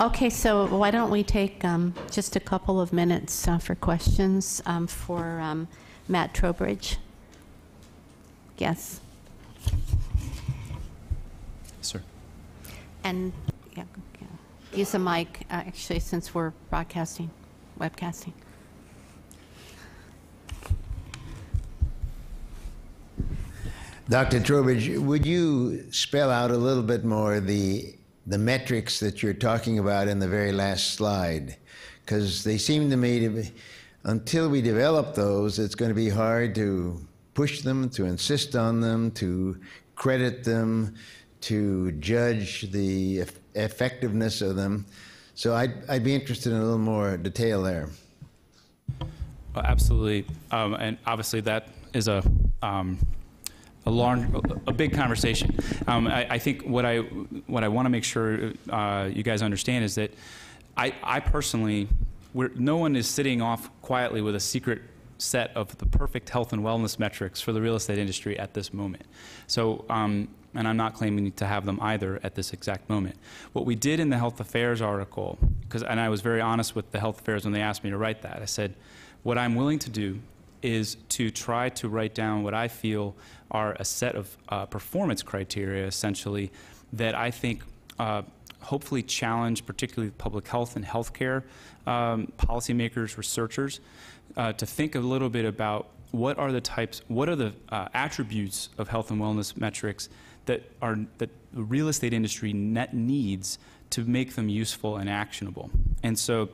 Okay, so why don't we take um, just a couple of minutes uh, for questions um, for um, Matt Trowbridge? Yes, Sir. and, yeah, yeah. use the mic, uh, actually, since we're broadcasting, webcasting. Dr. Trowbridge, would you spell out a little bit more the, the metrics that you're talking about in the very last slide? Because they seem to me to be, until we develop those, it's going to be hard to push them, to insist on them, to credit them, to judge the effectiveness of them. So I'd, I'd be interested in a little more detail there. Uh, Absolutely. Um, And obviously, that is a, um, a large, a big conversation. Um, I, I think what I, what I want to make sure uh, you guys understand is that I, I personally, no one is sitting off quietly with a secret set of the perfect health and wellness metrics for the real estate industry at this moment. So, um, and I'm not claiming to have them either at this exact moment. What we did in the health affairs article, because, and I was very honest with the health affairs when they asked me to write that. I said, what I'm willing to do is to try to write down what I feel are a set of uh, performance criteria, essentially, that I think uh, hopefully challenge particularly public health and healthcare um, policymakers, researchers, uh, to think a little bit about what are the types, what are the uh, attributes of health and wellness metrics that are that the real estate industry net needs to make them useful and actionable. And so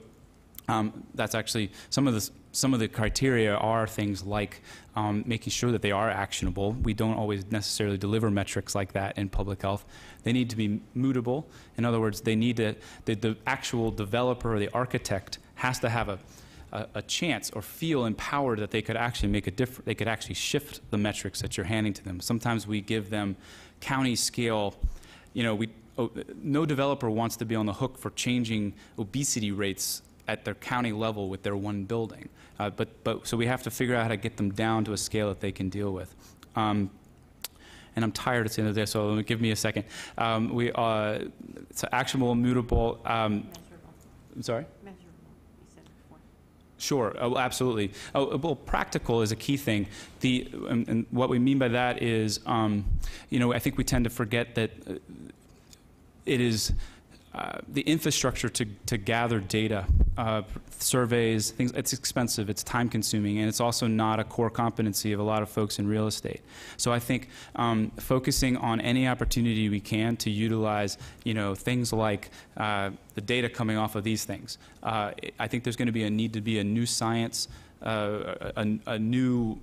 um, that's actually some of the some of the criteria are things like um, making sure that they are actionable. We don't always necessarily deliver metrics like that in public health. They need to be mutable. In other words, they need to the, the actual developer or the architect has to have a a, a chance or feel empowered that they could actually make a difference. They could actually shift the metrics that you're handing to them. Sometimes we give them county scale. You know, we oh, no developer wants to be on the hook for changing obesity rates at their county level with their one building. Uh, but, but, so we have to figure out how to get them down to a scale that they can deal with. Um, and I'm tired at the end of the day, so give me a second. Um, we, uh, it's actionable, immutable. Um, I'm sorry? Sure, oh, absolutely. Oh, well, practical is a key thing. The, and, and what we mean by that is, um, you know, I think we tend to forget that uh, it is uh, the infrastructure to, to gather data, uh, surveys, things, it's expensive, it's time consuming, and it's also not a core competency of a lot of folks in real estate. So I think um, focusing on any opportunity we can to utilize, you know, things like uh, the data coming off of these things. Uh, I think there's going to be a need to be a new science, uh, a, a new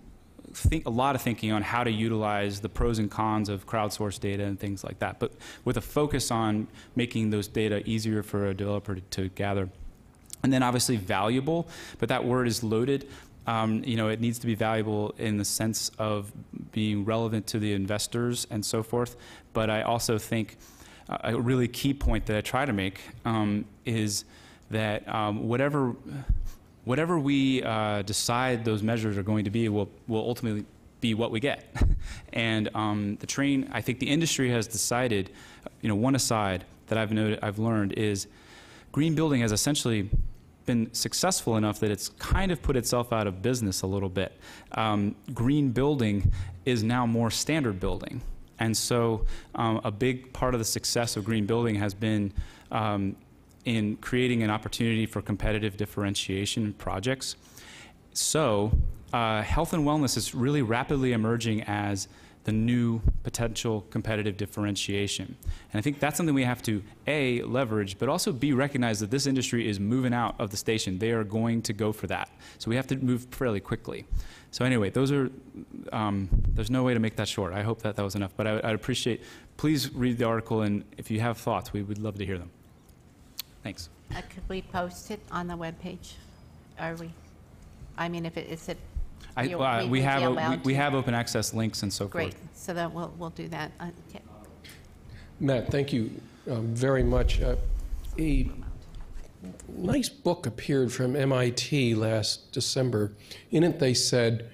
think a lot of thinking on how to utilize the pros and cons of crowdsourced data and things like that, but with a focus on making those data easier for a developer to, to gather. And then obviously valuable, but that word is loaded. Um, you know, it needs to be valuable in the sense of being relevant to the investors and so forth. But I also think uh, a really key point that I try to make um, is that um, whatever whatever we uh, decide those measures are going to be will, will ultimately be what we get. and um, the train, I think the industry has decided, you know, one aside that I've noted, I've learned is green building has essentially been successful enough that it's kind of put itself out of business a little bit. Um, green building is now more standard building. And so um, a big part of the success of green building has been um, in creating an opportunity for competitive differentiation projects. So, uh, health and wellness is really rapidly emerging as the new potential competitive differentiation. And I think that's something we have to A, leverage, but also B, recognize that this industry is moving out of the station. They are going to go for that. So we have to move fairly quickly. So anyway, those are, um, there's no way to make that short. I hope that that was enough. But I, I'd appreciate, please read the article, and if you have thoughts, we would love to hear them. Thanks. Uh, Could we post it on the webpage? Are we, I mean, if it, is it, I, You- uh, we we would be have, o- we- allowed we to. have open access links and so forth. great, so that we'll, we'll do that. Uh, okay. Matt, thank you um, very much. Uh, A nice book appeared from MIT last December. In it, they said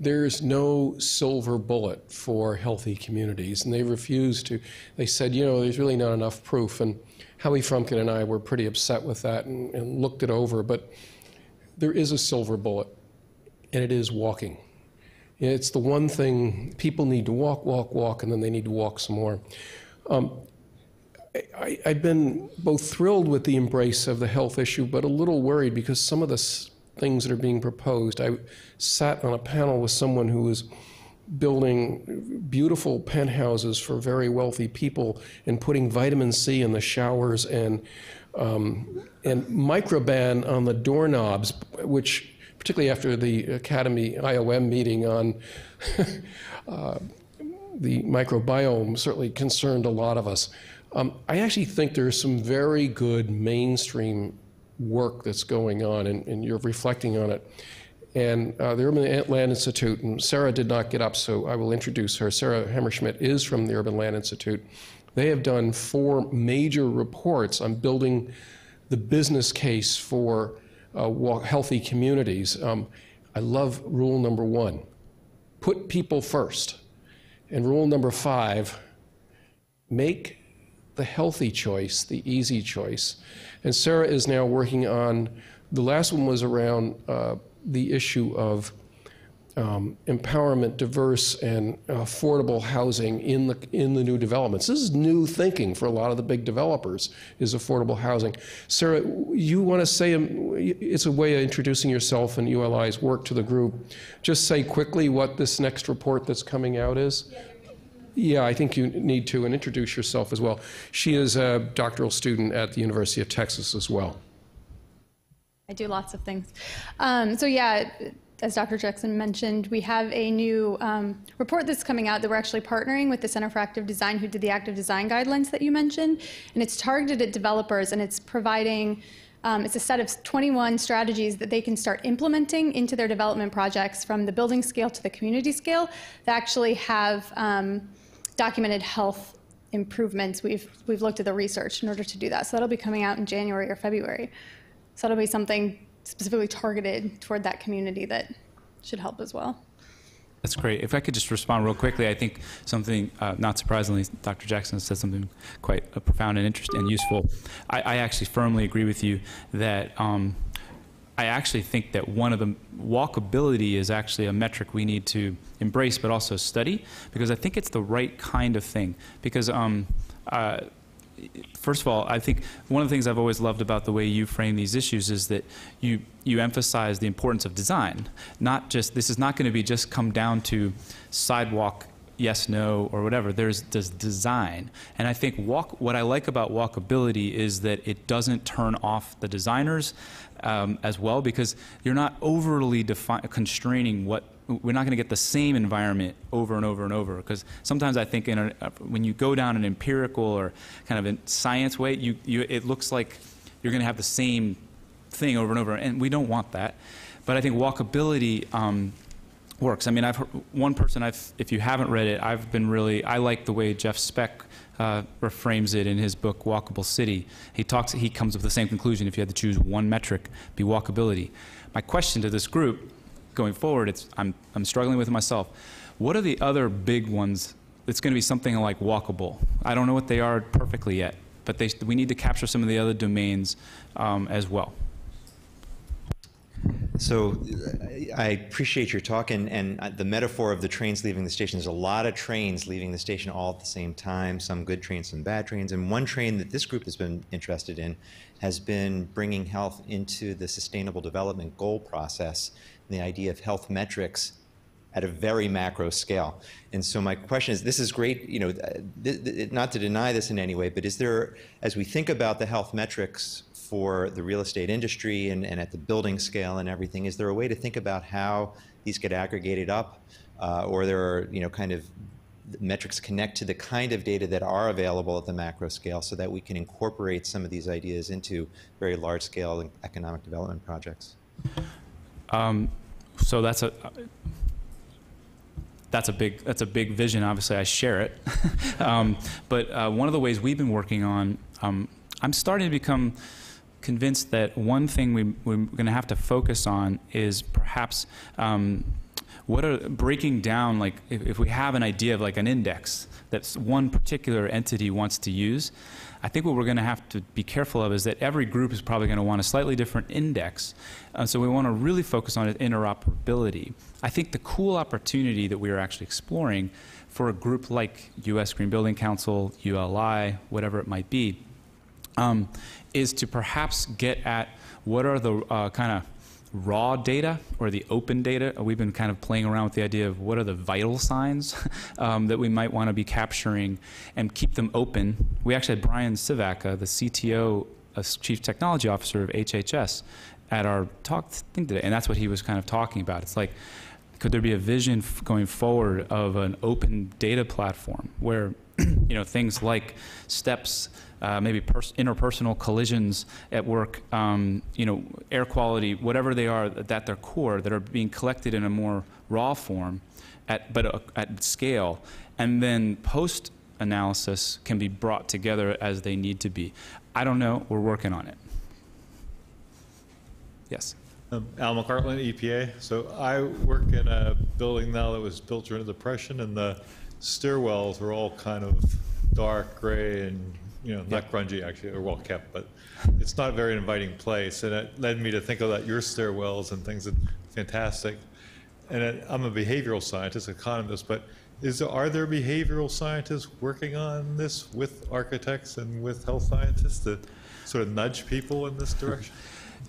there's no silver bullet for healthy communities, and they refused to. They said, you know, there's really not enough proof. And Howie Frumkin and I were pretty upset with that and, and looked it over. But there is a silver bullet, and it is walking. It's the one thing people need to walk, walk, walk, and then they need to walk some more. Um, I, I've been both thrilled with the embrace of the health issue, but a little worried because some of the things that are being proposed. I sat on a panel with someone who was building beautiful penthouses for very wealthy people and putting vitamin C in the showers and um, and microban on the doorknobs, which particularly after the Academy IOM meeting on uh, the microbiome certainly concerned a lot of us. Um, I actually think there's some very good mainstream work that's going on, and, and you're reflecting on it. And uh, the Urban Land Institute, and Sarah did not get up, so I will introduce her. Sarah Hammerschmidt is from the Urban Land Institute. They have done four major reports on building the business case for uh, healthy communities. Um, I love rule number one put people first. And rule number five make the healthy choice the easy choice. And Sarah is now working on the last one was around uh, the issue of um, empowerment, diverse, and affordable housing in the in the new developments. This is new thinking for a lot of the big developers. Is affordable housing. Sarah, you want to say um, it's a way of introducing yourself and ULI's work to the group. Just say quickly what this next report that's coming out is. Yeah, I think you need to, and introduce yourself as well. She is a doctoral student at the University of Texas as well. I do lots of things. Um, so yeah, as Dr. Jackson mentioned, we have a new um, report that's coming out that we're actually partnering with the Center for Active Design, who did the active design guidelines that you mentioned, and it's targeted at developers, and it's providing. Um, it's a set of 21 strategies that they can start implementing into their development projects from the building scale to the community scale that actually have um, documented health improvements. We've, we've looked at the research in order to do that. So that'll be coming out in January or February. So that'll be something specifically targeted toward that community that should help as well. That's great. If I could just respond real quickly, I think something, uh, not surprisingly, Dr. Jackson said something quite uh, profound and interesting and useful. I, I actually firmly agree with you that um, I actually think that one of the walkability is actually a metric we need to embrace, but also study, because I think it's the right kind of thing. Because um, uh, first of all, I think one of the things I've always loved about the way you frame these issues is that you you emphasize the importance of design. Not just this is not going to be just come down to sidewalk yes no or whatever. There's this design, and I think walk. What I like about walkability is that it doesn't turn off the designers um, as well because you're not overly constraining what we're not going to get the same environment over and over and over because sometimes I think in a, when you go down an empirical or kind of a science way, you, you it looks like you're going to have the same thing over and over, and we don't want that. But I think walkability um, works. I mean, I've heard, one person I've if you haven't read it, I've been really I like the way Jeff Speck uh, reframes it in his book Walkable City. He talks he comes with the same conclusion. If you had to choose one metric, be walkability. My question to this group going forward, it's I'm I'm struggling with myself. What are the other big ones? That's going to be something like walkable. I don't know what they are perfectly yet, but they, we need to capture some of the other domains um, as well. So I appreciate your talk and, and the metaphor of the trains leaving the station. There's a lot of trains leaving the station all at the same time, some good trains, some bad trains. And one train that this group has been interested in has been bringing health into the sustainable development goal process, the idea of health metrics at a very macro scale. And so my question is, this is great, you know, th- th- not to deny this in any way, but is there, as we think about the health metrics for the real estate industry and, and at the building scale and everything, is there a way to think about how these get aggregated up? Uh, or there are, you know, kind of metrics connect to the kind of data that are available at the macro scale so that we can incorporate some of these ideas into very large scale economic development projects? Um, so that's a that's a big that's a big vision. Obviously, I share it. um, but uh, one of the ways we've been working on, um, I'm starting to become convinced that one thing we, we're going to have to focus on is perhaps um, what are breaking down like if, if we have an idea of like an index that one particular entity wants to use i think what we're going to have to be careful of is that every group is probably going to want a slightly different index. Uh, so we want to really focus on interoperability. I think the cool opportunity that we are actually exploring for a group like us green building council uli whatever it might be um, is to perhaps get at what are the uh, kind of raw data or the open data. We've been kind of playing around with the idea of what are the vital signs um, that we might want to be capturing and keep them open. We actually had Brian Sivaka, the CTO, uh, Chief Technology Officer of HHS, at our talk thing today, and that's what he was kind of talking about. It's like, could there be a vision going forward of an open data platform where you know things like steps uh, maybe pers- interpersonal collisions at work, um, you know, air quality, whatever they are at their core, that are being collected in a more raw form, at, but uh, at scale, and then post analysis can be brought together as they need to be. I don't know. We're working on it. Yes. Um, Al McGartland, EPA. So I work in a building now that was built during the Depression, and the stairwells are all kind of dark gray and you know not grungy actually, or well kept, but it's not a very inviting place. And it led me to think about your stairwells and things that fantastic. And it, I'm a behavioral scientist, economist, but is there, are there behavioral scientists working on this with architects and with health scientists to sort of nudge people in this direction?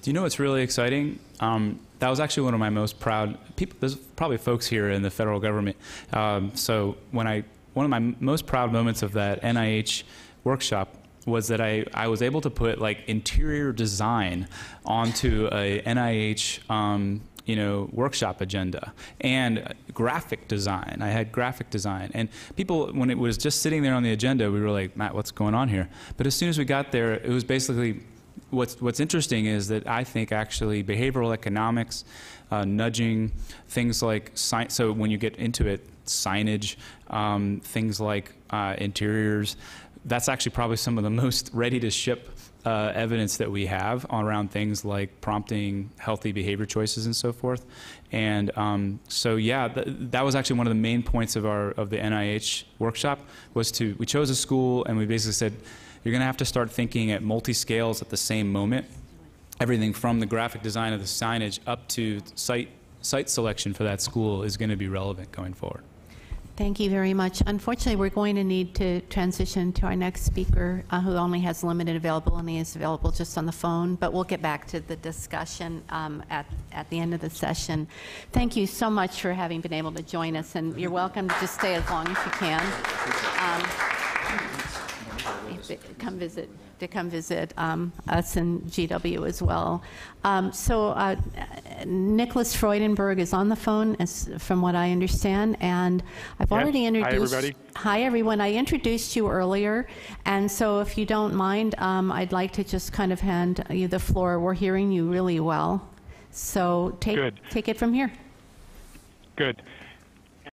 Do you know what's really exciting? Um, that was actually one of my most proud people. There's probably folks here in the federal government. Um, so when I one of my most proud moments of that NIH workshop was that I, I was able to put like interior design onto a NIH um, you know workshop agenda and graphic design. I had graphic design and people when it was just sitting there on the agenda, we were like, Matt, what's going on here? But as soon as we got there, it was basically what's what's interesting is that I think actually behavioral economics, uh, nudging, things like. So when you get into it, signage, um, things like uh, interiors. That's actually probably some of the most ready to ship uh, evidence that we have around things like prompting healthy behavior choices and so forth. And um, so, yeah, th- that was actually one of the main points of our of the NIH workshop was to we chose a school and we basically said you're going to have to start thinking at multi scales at the same moment. Everything from the graphic design of the signage up to site site selection for that school is going to be relevant going forward. Thank you very much. Unfortunately, we're going to need to transition to our next speaker, uh, who only has limited availability, is available just on the phone, but we'll get back to the discussion um, at, at the end of the session. Thank you so much for having been able to join us, and you're welcome to just stay as long as you can. Um, come visit to come visit um, us and GW as well. Um, so uh, Nicholas Freudenberg is on the phone, as, from what I understand, and I've Yes. already Hi, introduced. everybody. Hi, everyone. I introduced you earlier, and so if you don't mind, um, I'd like to just kind of hand you the floor. We're hearing you really well, so take Good. take it from here. Good.